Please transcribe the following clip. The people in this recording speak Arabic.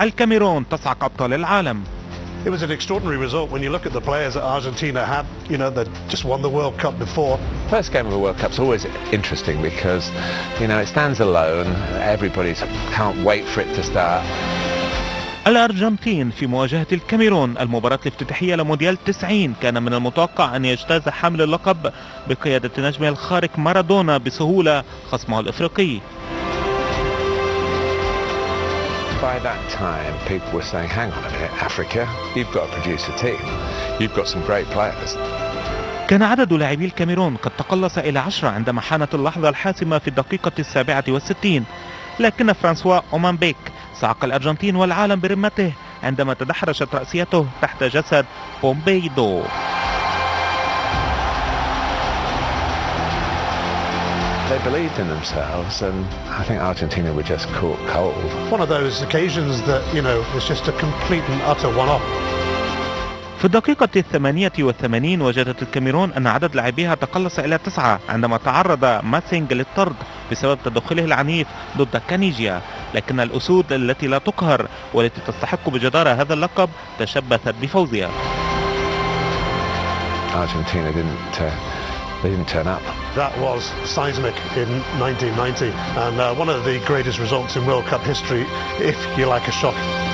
الكاميرون تصعق أبطال العالم It was an extraordinary result when you look at the players that Argentina had, you know, that just won the World Cup before. First game of a World Cup is always interesting because, you know, it stands alone. Everybody can't wait for it to start. الأرجنتين في مواجهة الكاميرون المباراة الافتتاحية لمونديال 90 كان من المتوقع أن يجتاز حمل اللقب بقيادة نجمه الخارق مارادونا بسهولة خصمه الإفريقي By that time, people were saying, hang on a minute, Africa, you've got to produce a team. You've got some great players. كان عدد لاعبي الكاميرون قد تقلص إلى عشرة عندما حانت اللحظة الحاسمة في الدقيقة السابعة والستين لكن فرانسوا أومانبيك صعق الأرجنتين والعالم برمته عندما تدحرجت رأسيته تحت جسد بومبيدو They believed in themselves, and I think Argentina were just caught cold. One of those occasions that, you know, was just a complete and utter one-off. في الدقيقة الثمانية والثمانين وجدت الكاميرون أن عدد لاعبيها تقلص إلى تسعة عندما تعرض ماسينج للطرد بسبب تدخله العنيف ضد كانيجيا لكن الأسود التي لا تقهر والتي تستحق بجدارة هذا اللقب تشبثت بفوزها Argentina didn't, uh, they didn't turn up. That was seismic in 1990 and uh, one of the greatest results in World Cup history, if you like a shock.